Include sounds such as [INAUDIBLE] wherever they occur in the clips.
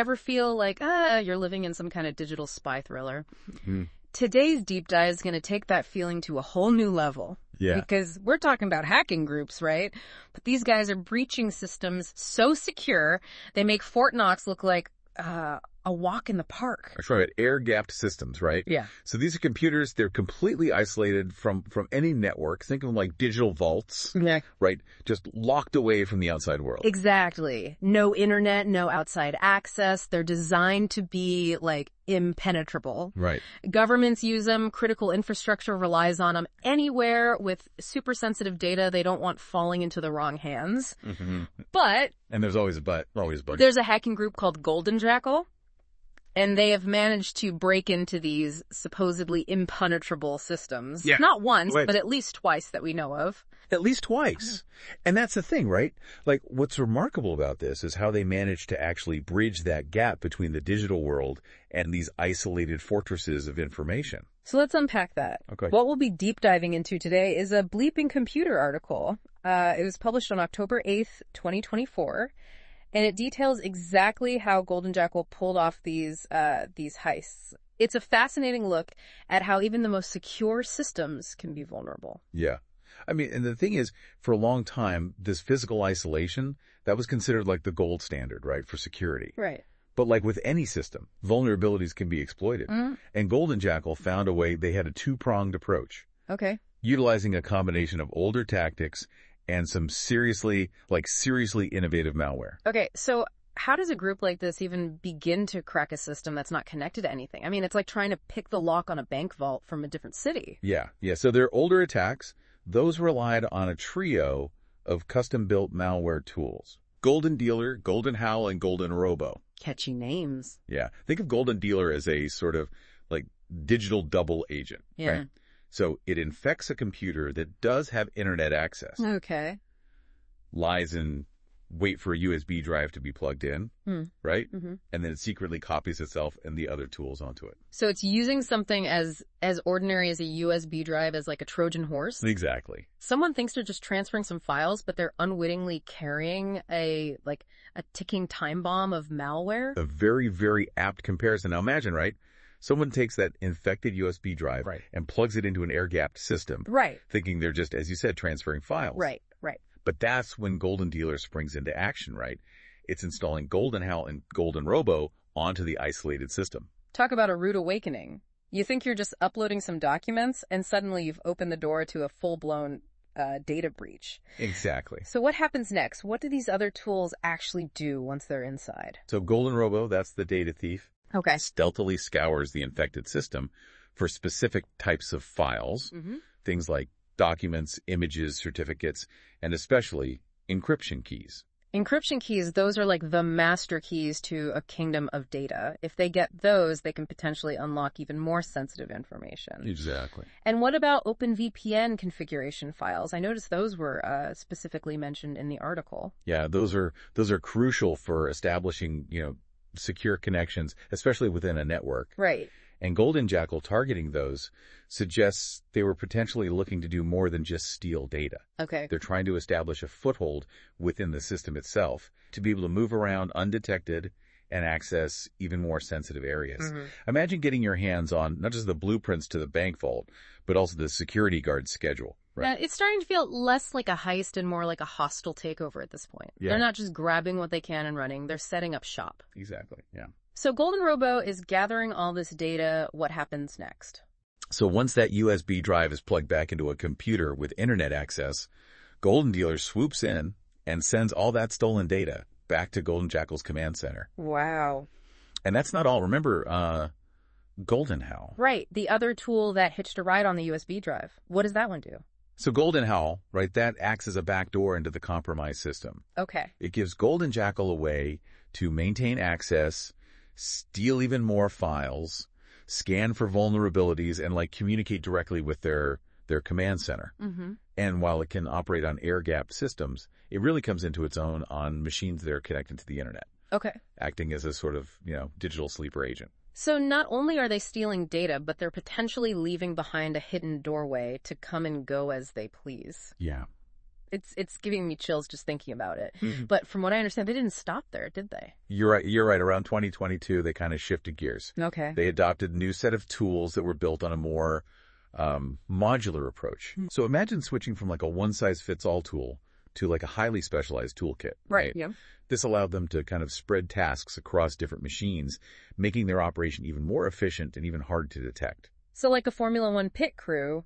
Ever feel like, ah, you're living in some kind of digital spy thriller? Mhm. Today's deep dive is going to take that feeling to a whole new level. Yeah. Because we're talking about hacking groups, right? But these guys are breaching systems so secure, they make Fort Knox look like uh, a walk in the park. That's right. Air-gapped systems, right? Yeah. So these are computers, they're completely isolated from, from any network. Think of them like digital vaults, Yeah. right? Just locked away from the outside world. Exactly. No internet, no outside access. They're designed to be like impenetrable. Right. Governments use them. Critical infrastructure relies on them. Anywhere with super sensitive data they don't want falling into the wrong hands. hmm But And there's always a but, always a but. there's a hacking group called Golden Jackal. And they have managed to break into these supposedly impenetrable systems. Yeah. Not once, Wait. but at least twice that we know of. At least twice. And that's the thing, right? Like, what's remarkable about this is how they managed to actually bridge that gap between the digital world and these isolated fortresses of information. So let's unpack that. Okay. What we'll be deep diving into today is a bleeping computer article. Uh, it was published on October 8th, 2024, and it details exactly how Golden Jackal pulled off these, uh, these heists. It's a fascinating look at how even the most secure systems can be vulnerable. Yeah. I mean, and the thing is, for a long time, this physical isolation, that was considered like the gold standard, right, for security. Right. But like with any system, vulnerabilities can be exploited. Mm, And Golden Jackal found a way, they had a two-pronged approach, okay. utilizing a combination of older tactics and some seriously, like seriously innovative malware. Okay, so how does a group like this even begin to crack a system that's not connected to anything? I mean, it's like trying to pick the lock on a bank vault from a different city. Yeah, yeah. So their older attacks, those relied on a trio of custom-built malware tools. Golden Dealer, Golden Howl, and Golden Robo. Catchy names. Yeah. Think of Golden Dealer as a sort of like digital double agent. Yeah. Right? So it infects a computer that does have internet access, Okay. lies in wait for a USB drive to be plugged in, Hmm. right? hmm And then it secretly copies itself and the other tools onto it. So it's using something as as ordinary as a USB drive as like a Trojan horse. Exactly. Someone thinks they're just transferring some files, but they're unwittingly carrying a like a ticking time bomb of malware. A very, very apt comparison. Now imagine, right? Someone takes that infected USB drive Right. and plugs it into an air-gapped system, Right. thinking they're just, as you said, transferring files. Right. Right. But that's when Golden Dealer springs into action, right? It's installing Golden Howl and Golden Robo onto the isolated system. Talk about a rude awakening. You think you're just uploading some documents, and suddenly you've opened the door to a full blown uh, data breach. Exactly. So what happens next? What do these other tools actually do once they're inside? So Golden Robo, that's the data thief, Okay. stealthily scours the infected system for specific types of files, Mm-hmm. things like documents, images, certificates, and especially encryption keys. Encryption keys, those are like the master keys to a kingdom of data. If they get those, they can potentially unlock even more sensitive information. Exactly. And what about OpenVPN configuration files? I noticed those were uh, specifically mentioned in the article. Yeah, those are those are crucial for establishing, you know, secure connections, especially within a network. Right. And Golden Jackal targeting those suggests they were potentially looking to do more than just steal data. Okay. They're trying to establish a foothold within the system itself to be able to move around undetected and access even more sensitive areas. Mhm. Imagine getting your hands on not just the blueprints to the bank vault, but also the security guard schedule. Yeah, it's starting to feel less like a heist and more like a hostile takeover at this point. Yeah. They're not just grabbing what they can and running, they're setting up shop. Exactly. Yeah. So Golden Robo is gathering all this data. What happens next? So once that USB drive is plugged back into a computer with internet access, Golden Dealer swoops in and sends all that stolen data back to Golden Jackal's command center. Wow. And that's not all. Remember, uh, Golden Howl. Right, the other tool that hitched a ride on the USB drive. What does that one do? So Golden Howl, right, that acts as a backdoor into the compromised system. Okay. It gives Golden Jackal a way to maintain access, steal even more files, scan for vulnerabilities, and like communicate directly with their, their command center. Mm-hmm. And while it can operate on air-gapped systems, it really comes into its own on machines that are connected to the internet, Okay. acting as a sort of, you know, digital sleeper agent. So not only are they stealing data, but they're potentially leaving behind a hidden doorway to come and go as they please. Yeah. It's it's giving me chills just thinking about it. Mhm. But from what I understand, they didn't stop there, did they? You're right. You're right. Around 2022, they kind of shifted gears. Okay. They adopted a new set of tools that were built on a more um, modular approach. Hmm. So imagine switching from like a one-size-fits-all tool to like a highly specialized toolkit. Right? Yeah. This allowed them to kind of spread tasks across different machines, making their operation even more efficient and even hard to detect. So like a Formula One pit crew,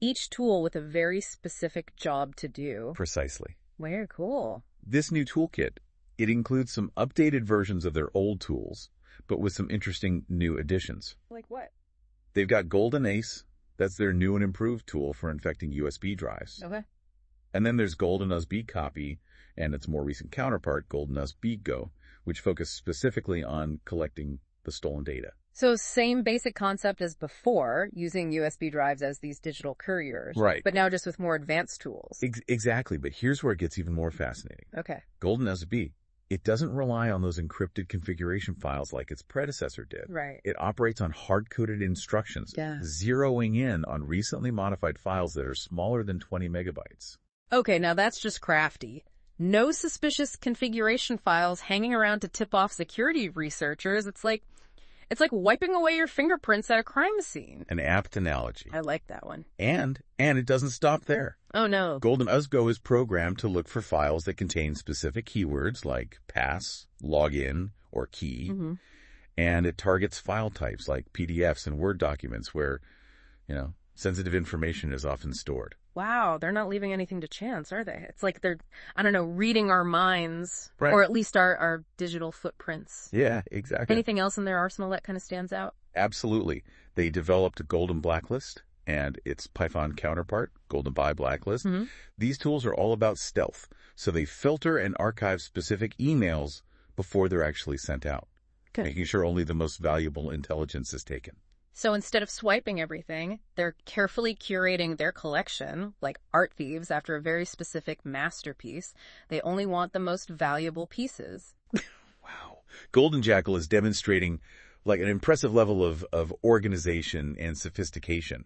each tool with a very specific job to do. Precisely. Very cool. This new toolkit, it includes some updated versions of their old tools, but with some interesting new additions. Like what? They've got Golden Ace. That's their new and improved tool for infecting USB drives. Okay. And then there's Golden USB Copy and its more recent counterpart, Golden USB Go, which focus specifically on collecting the stolen data. So same basic concept as before, using USB drives as these digital couriers. Right. But now just with more advanced tools. Ex- exactly, but here's where it gets even more fascinating. Okay. Golden USB, it doesn't rely on those encrypted configuration files like its predecessor did. Right. It operates on hard-coded instructions, Yeah. zeroing in on recently modified files that are smaller than 20 megabytes. Okay, now that's just crafty. No suspicious configuration files hanging around to tip off security researchers. It's like, it's like wiping away your fingerprints at a crime scene. An apt analogy. I like that one. And, and it doesn't stop there. Oh no. Golden USB Go is programmed to look for files that contain specific keywords like pass, login, or key, hmm and it targets file types like PDFs and Word documents where, you know, sensitive information is often stored. Wow, they're not leaving anything to chance, are they? It's like they're, I don't know, reading our minds, Right. or at least our, our digital footprints. Yeah, exactly. Anything else in their arsenal that kind of stands out? Absolutely. They developed a Golden Blacklist and its Python counterpart, Golden Py Blacklist. Mhm. These tools are all about stealth, so they filter and archive specific emails before they're actually sent out, Good. making sure only the most valuable intelligence is taken. So instead of swiping everything, they're carefully curating their collection, like art thieves after a very specific masterpiece. They only want the most valuable pieces. [LAUGHS] Wow. Golden Jackal is demonstrating like an impressive level of, of organization and sophistication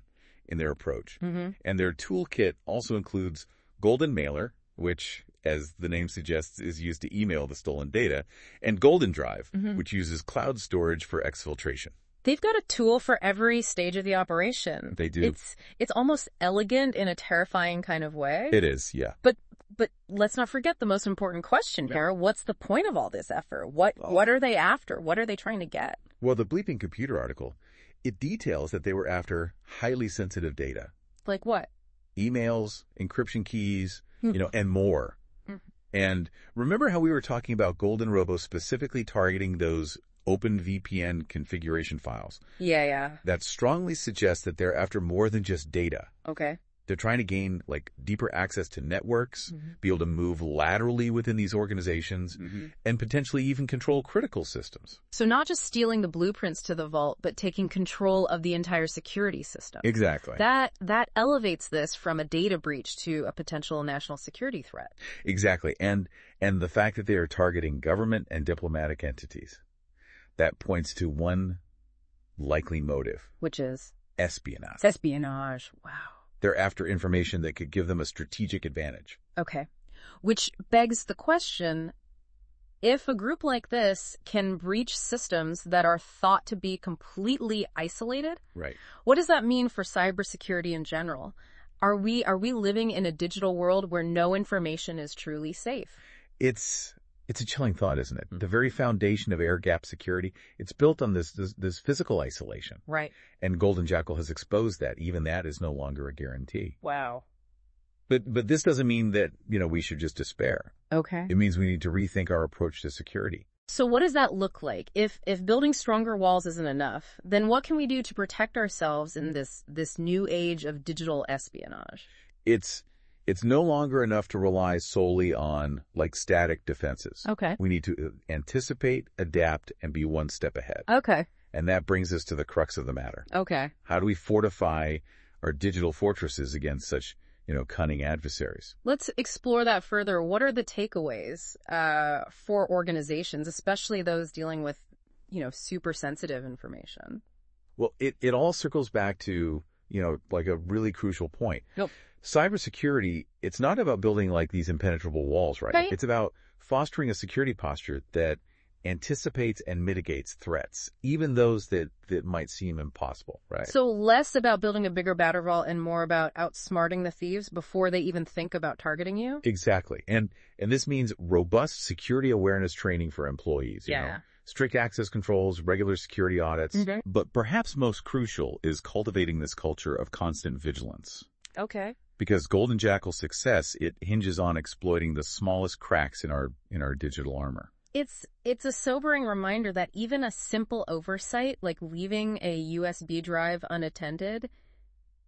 in their approach. Mm-hmm. And their toolkit also includes Golden Mailer, which, as the name suggests, is used to email the stolen data, and Golden Drive, Mhm. which uses cloud storage for exfiltration. They've got a tool for every stage of the operation. They do. It's it's almost elegant in a terrifying kind of way. It is, yeah. But but let's not forget the most important question here. What's the point of all this effort? What Oh. what are they after? What are they trying to get? Well, the Bleeping Computer article, it details that they were after highly sensitive data. Like what? emails, encryption keys, Hmm. you know, and more. Mhm. And remember how we were talking about Golden Robo specifically targeting those OpenVPN configuration files? Yeah, yeah. That strongly suggests that they're after more than just data. Okay. They're trying to gain like deeper access to networks, Mhm. be able to move laterally within these organizations, and potentially even control critical systems. So not just stealing the blueprints to the vault, but taking control of the entire security system. Exactly. That that elevates this from a data breach to a potential national security threat. Exactly. And, and the fact that they are targeting government and diplomatic entities, that points to one likely motive, Which is espionage. espionage. Wow. They're after information that could give them a strategic advantage. Okay. Which begs the question, if a group like this can breach systems that are thought to be completely isolated, Right. what does that mean for cybersecurity in general? Are we are we living in a digital world where no information is truly safe? It's, it's a chilling thought, isn't it? Hmm. The very foundation of air gap security, it's built on this, this, this physical isolation. Right. And Golden Jackal has exposed that. Even that is no longer a guarantee. Wow. But, but this doesn't mean that, you know, we should just despair. Okay. It means we need to rethink our approach to security. So what does that look like? If if building stronger walls isn't enough, then what can we do to protect ourselves in this this new age of digital espionage? It's, it's no longer enough to rely solely on like static defenses. Okay. We need to uh, anticipate, adapt, and be one step ahead. Okay. And that brings us to the crux of the matter. Okay. How do we fortify our digital fortresses against such, you know, cunning adversaries? Let's explore that further. What are the takeaways uh, for organizations, especially those dealing with, you know, super sensitive information? Well, it, it all circles back to, you know, like a really crucial point. Yep. Cybersecurity, it's not about building like these impenetrable walls, right? Right. It's about fostering a security posture that anticipates and mitigates threats, even those that, that might seem impossible, right? So less about building a bigger battle vault and more about outsmarting the thieves before they even think about targeting you. Exactly. And, and this means robust security awareness training for employees, you Yeah. know, strict access controls, regular security audits. Mhm. But perhaps most crucial is cultivating this culture of constant vigilance. Okay. Because Golden Jackal's success, it hinges on exploiting the smallest cracks in our, in our digital armor. It's it's a sobering reminder that even a simple oversight like leaving a USB drive unattended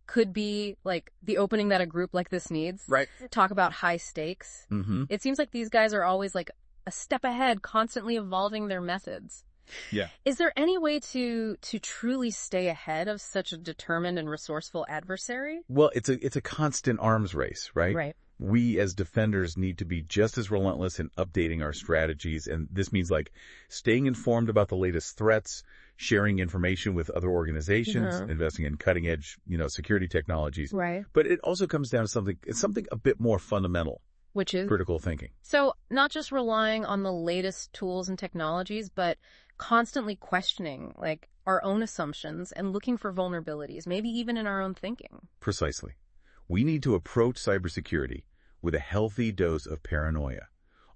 could be like the opening that a group like this needs. Right. Talk about high stakes. Mm-hmm. It seems like these guys are always like a step ahead, constantly evolving their methods. Yeah. Is there any way to to truly stay ahead of such a determined and resourceful adversary? Well, it's a, it's a constant arms race, right? Right. we as defenders need to be just as relentless in updating our strategies. And this means like staying informed about the latest threats, sharing information with other organizations, Mhm. investing in cutting edge, you know, security technologies. Right. But it also comes down to something, something a bit more fundamental, Which is critical thinking. So, not just relying on the latest tools and technologies, but constantly questioning like our own assumptions and looking for vulnerabilities, maybe even in our own thinking. Precisely. We need to approach cybersecurity with a healthy dose of paranoia,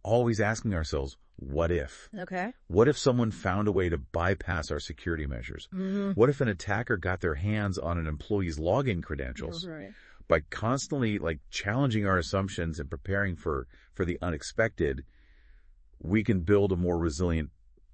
always asking ourselves, what if? Okay. What if someone found a way to bypass our security measures? Mm-hmm. What if an attacker got their hands on an employee's login credentials? Right. By constantly like challenging our assumptions and preparing for, for the unexpected, we can build a more resilient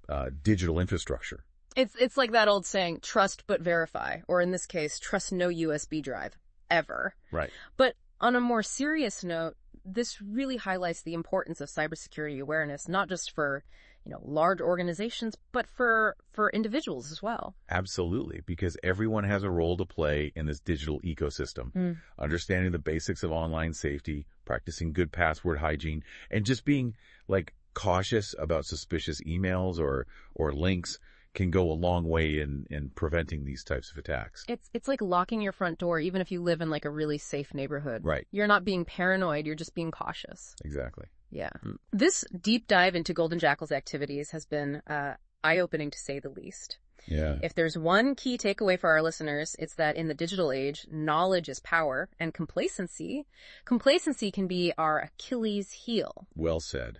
uh, digital infrastructure. It's it's like that old saying, trust but verify, or in this case, trust no USB drive ever. Right. But on a more serious note, this really highlights the importance of cybersecurity awareness, not just for, you know, large organizations, but for for individuals as well. Absolutely, because everyone has a role to play in this digital ecosystem. Mm. Understanding the basics of online safety, practicing good password hygiene, and just being like cautious about suspicious emails or, or links can go a long way in, in preventing these types of attacks. It's it's like locking your front door even if you live in like a really safe neighborhood. Right. You're not being paranoid, you're just being cautious. Exactly. Yeah. Mm. This deep dive into Golden Jackal's activities has been uh, eye-opening to say the least. Yeah. If there's one key takeaway for our listeners, it's that in the digital age, knowledge is power and complacency, complacency can be our Achilles heel. Well said.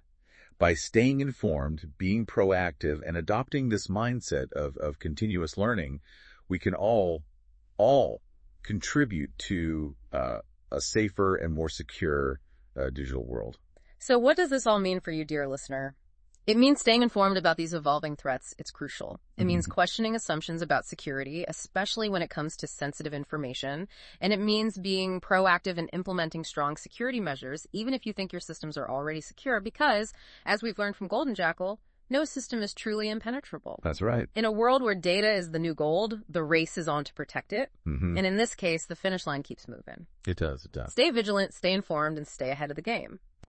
By staying informed, being proactive, and adopting this mindset of, of continuous learning, we can all, all contribute to uh, a safer and more secure uh, digital world. So what does this all mean for you, dear listener? It means staying informed about these evolving threats. It's crucial. It means questioning assumptions about security, especially when it comes to sensitive information. And it means being proactive in implementing strong security measures, even if you think your systems are already secure, because, as we've learned from Golden Jackal, no system is truly impenetrable. That's right. In a world where data is the new gold, the race is on to protect it. hmm And in this case, the finish line keeps moving. It does. It does. Stay vigilant, stay informed, and stay ahead of the game.